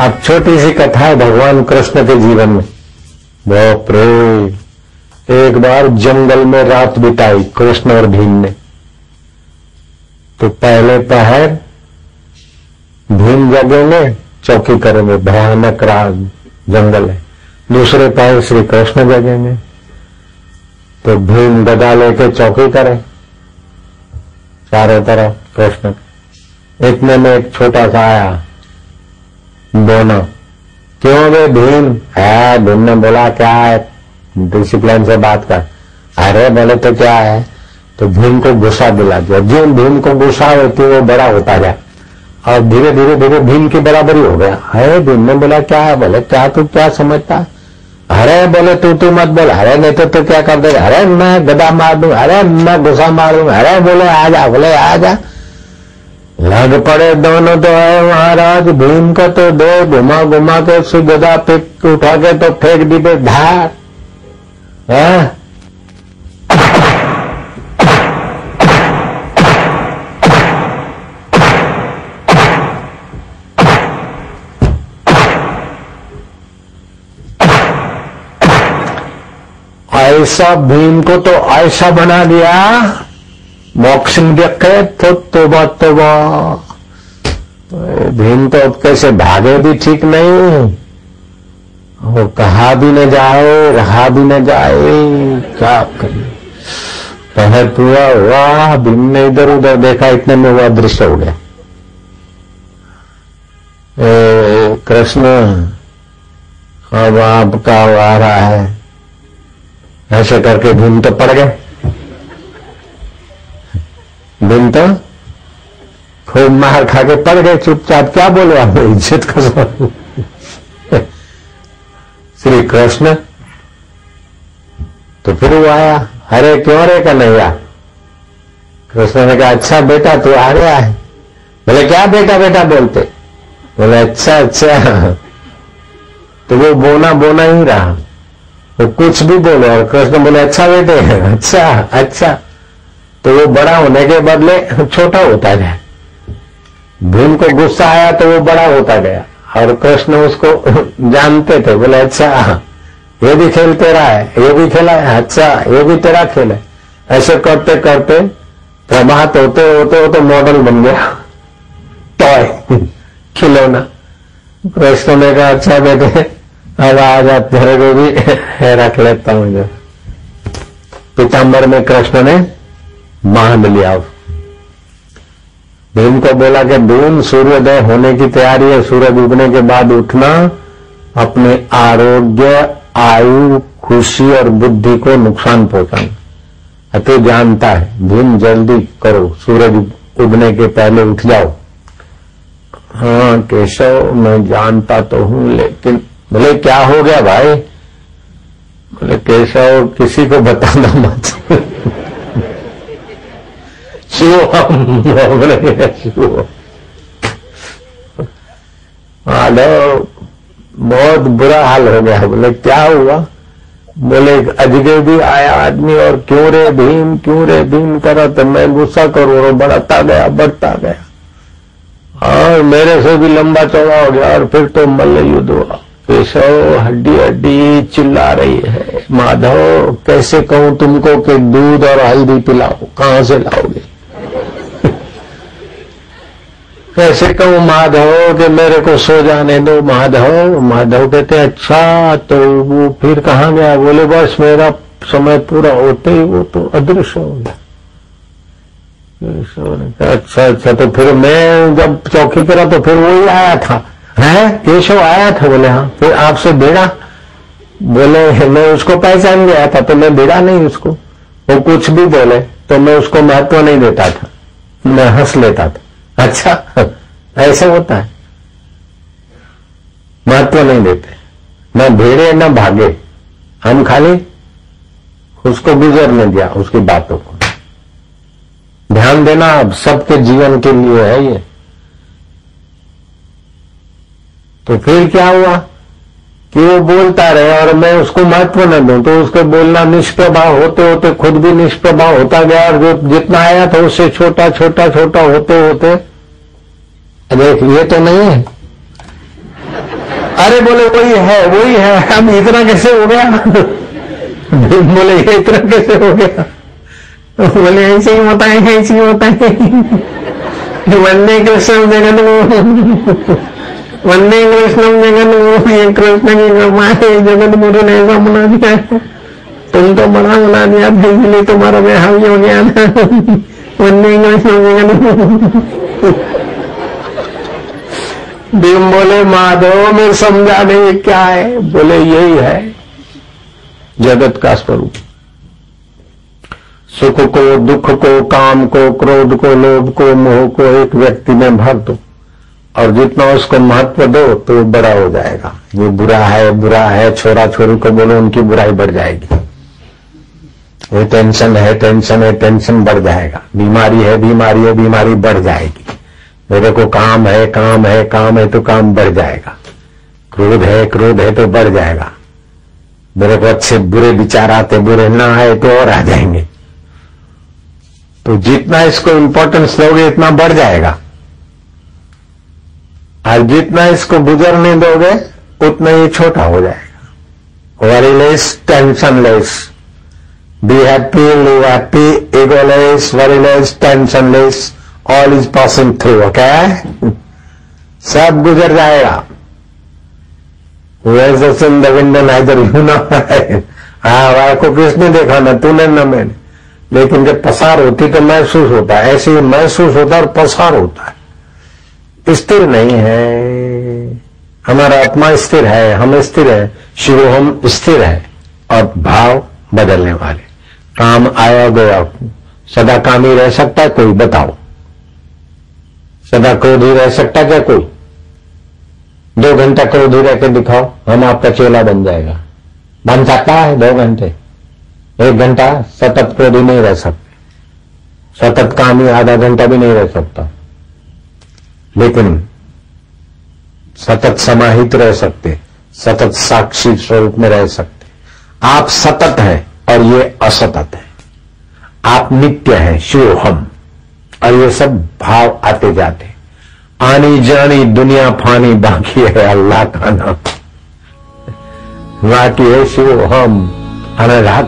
अब छोटी सी कथा है भगवान कृष्ण के जीवन में। रे एक बार जंगल में रात बिताई कृष्ण और भीम ने। तो पहले पहर भीम जगेंगे चौकी करेंगे भयानक रात जंगल है। दूसरे पहर श्री कृष्ण जगेंगे तो भीम गदा लेके चौकी करे। चारों तरफ़ कृष्ण। इतने में एक छोटा सा आया। बोना क्यों बे भीम? है, भीम ने बोला, क्या है? डिसिप्लिन से बात कर। अरे बोले तो क्या है? तो भीम को गुस्सा दिला दिया। जो भीम को गुस्सा होती वो बड़ा होता गया। और धीरे धीरे धीरे भीम की बराबरी हो गया। अरे भीम ने बोला, क्या है? बोले, क्या तू क्या समझता? अरे बोले, तू तू मत बोल। अरे नहीं तो तू क्या कर दे? अरे मैं गदा मार दू, अरे मैं गुस्सा मार दू। अरे बोले, आ जा, बोले, आ जा। लग पड़े दोनों तो है महाराज, भीम का तो दो, घुमा घुमा के उसकी गदा पिक उठा के तो फेंक दी पे धार है? ऐसा भीम को तो ऐसा बना दिया बॉक्सिंग देखे तो तोबा तोबा भीम तो अब कैसे भागे भी ठीक नहीं। वो कहा भी न जाए, रहा भी न जाए, क्या करे। पहले पूरा हुआ भीम ने इधर उधर देखा, इतने में हुआ, दृश्य हो गया। कृष्ण, अब आपका आ रहा है। ऐसे करके भीम तो पड़ गए। भीम तो खूब मार खा के पड़ गए, चुपचाप। क्या बोलो आप? इज़्ज़त का सवाल श्री कृष्ण तो फिर वो आया, अरे, क्यों रे कन्हैया? कृष्ण ने कहा अच्छा बेटा, तू आ गया है। बोले, क्या बेटा बेटा? बोलते। बोले अच्छा अच्छा। तो वो बोना बोना ही रहा। वो कुछ भी बोले, और कृष्ण बोले अच्छा बेटे अच्छा अच्छा। तो वो बड़ा होने के बदले छोटा होता गया। भीम को गुस्सा आया तो वो बड़ा होता गया। और कृष्ण उसको जानते थे, बोले अच्छा ये भी खेल तेरा है, ये भी खेला है अच्छा ये भी तेरा खेल है। ऐसे करते करते प्रभात होते होते होते मॉडल बन गया। टॉय खिलौना। कृष्ण ने कहा अच्छा बेटे, अब आज आप तेरे को भी रख लेता हूँ, जो। पीताम्बर में कृष्ण ने बाँध लिया। भीम को बोला कि भीम, सूर्योदय होने की तैयारी है। सूरज उगने के बाद उठना, अपने आरोग्य, आयु, खुशी और बुद्धि को नुकसान पहुंचाना। तो जानता है, भीम, जल्दी करो। सूरज उगने के पहले उठ जाओ। हाँ केशव, मैं जानता तो हूँ, लेकिन बोले क्या हो गया भाई? बोले, केशव, किसी को बताना मत। शिव माधव बहुत बुरा हाल हो गया। बोले, क्या हुआ? बोले, अजगे भी आया आदमी और क्यों रे भीम, क्यों रे भीम करा? तो मैं गुस्सा करूँ और बढ़ता गया बढ़ता गया। और मेरे से भी लंबा चौड़ा हो गया और फिर तो मल्ल युद्ध हुआ। केशव हड्डी हड्डी चिल्ला रही है। माधव, कैसे कहूँ तुमको कि दूध और हल्दी पिलाओ कहाँ से लाओगे? कैसे कहूँ, माधव, कि मेरे को सो जाने दो, माधव। माधव कहते अच्छा तो वो फिर कहा गया? बोले, बस मेरा समय पूरा होते ही वो तो अदृश्य हो गया। अच्छा अच्छा तो फिर मैं जब चौकी करा तो फिर वही आया था। है? केशव आया था? बोले हाँ फिर आपसे बेड़ा बोले, मैं उसको पहचान गया था तो मैं बेड़ा नहीं उसको। वो कुछ भी बोले तो मैं उसको महत्व नहीं देता था, मैं हंस लेता था। अच्छा ऐसे होता है। महत्व नहीं देते। न भेड़े, न भागे। हम खाली उसको गुजरने दिया, उसकी बातों को। ध्यान देना अब सबके जीवन के लिए है ये। तो फिर क्या हुआ? कि वो बोलता रहे और मैं उसको महत्व न दूँ तो उसके बोलना निष्प्रभाव, होते होते खुद भी निष्प्रभाव होता गया और जो जितना आया था उससे छोटा छोटा छोटा होते होते। देख ये तो नहीं है। अरे बोले, वही है वही है अब इतना कैसे हो गया? बोले, ये इतना कैसे हो गया? बोले, ऐसे ही होता है, ऐसे ही होता है। वंदे कृष्ण जगत वंदे कृष्ण जगत ये कृष्ण की कृपा है जगत गुरु ने ऐसा बना दिया। तुम तो बड़ा बना दिया था इसलिए तुम्हारा बेहाल हो गया था वंदे कृष्ण जगत भीम बोले, माधव, में समझा नहीं क्या है। बोले, यही है, जगत का स्वरूप। सुख को, दुख को, काम को, क्रोध को, लोभ को, मोह को एक व्यक्ति में भर दो। और जितना उसको महत्व दो तो बड़ा हो जाएगा। ये बुरा है बुरा है, छोरा छोरी को बोलो, उनकी बुराई बढ़ जाएगी। ये टेंशन है टेंशन है टेंशन बढ़ जाएगा। बीमारी है बीमारी है, बीमारी बढ़ जाएगी। मेरे को काम है काम है काम है तो काम बढ़ जाएगा। क्रोध है क्रोध है तो बढ़ जाएगा। मेरे को अच्छे बुरे विचार आते, बुरे ना आए तो और आ जाएँगे। तो जितना इसको इंपॉर्टेंस दोगे, इतना बढ़ जाएगा। और जितना इसको गुजरने दोगे, उतना ही छोटा हो जाएगा। Worry less tension less be happy live happy egoless worry less tension less all is passing through okay सब गुजर जाएगा। In the window neither you ना हाँ वाह को किसने देखा ना, तूने न मैंने। लेकिन जब पसार होती तो महसूस होता है। ऐसे ही महसूस होता है और पसार होता है। स्थिर नहीं है। हमारा आत्मा स्थिर है, हम स्थिर है शिव हम स्थिर है, और भाव बदलने वाले। काम आया गया। सदा काम ही रह सकता है कोई, बताओ। सदा क्रोध ही रह सकता क्या कोई? दो घंटा क्रोधी रह के दिखाओ, हम आपका चेला बन जाएगा। बन सकता है दो घंटे। एक घंटा सतत क्रोधी नहीं रह सकते। सतत काम ही आधा घंटा भी नहीं रह सकता। लेकिन सतत समाहित रह सकते, सतत साक्षी स्वरूप में रह सकते। आप सतत हैं और ये असतत है। आप नित्य हैं, शिव हम। और ये सब भाव आते जाते। आनी जानी दुनिया फानी बाकी है, अल्लाह का नाम। बाकी है शिव हम। अनुराग